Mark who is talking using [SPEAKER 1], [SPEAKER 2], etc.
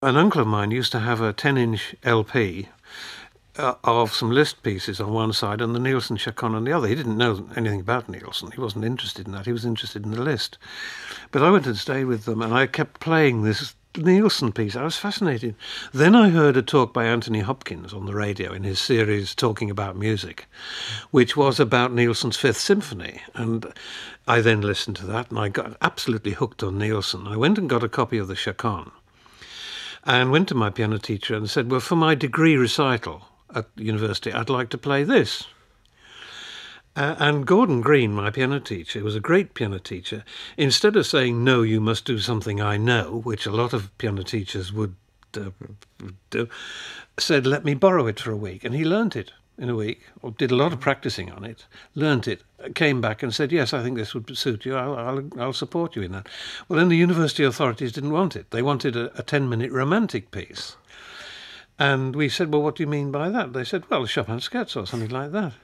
[SPEAKER 1] An uncle of mine used to have a 10 inch LP uh, of some Liszt pieces on one side and the Nielsen Chaconne on the other. He didn't know anything about Nielsen. He wasn't interested in that. He was interested in the Liszt. But I went and stayed with them and I kept playing this Nielsen piece. I was fascinated. Then I heard a talk by Anthony Hopkins on the radio in his series Talking About Music, which was about Nielsen's Fifth Symphony. And I then listened to that and I got absolutely hooked on Nielsen. I went and got a copy of the Chaconne and went to my piano teacher and said, Well, for my degree recital at university, I'd like to play this. Uh, and Gordon Green, my piano teacher, was a great piano teacher. Instead of saying, No, you must do something I know, which a lot of piano teachers would said, Let me borrow it for a week. And he learnt it in a week, or did a lot of practicing on it, learnt it, came back and said, "Yes, I think this would suit you. I'll, I'll, I'll support you in that." Well, then the university authorities didn't want it. They wanted a, a ten-minute romantic piece, and we said, "Well, what do you mean by that?" They said, "Well, Chopin scherzo or something like that."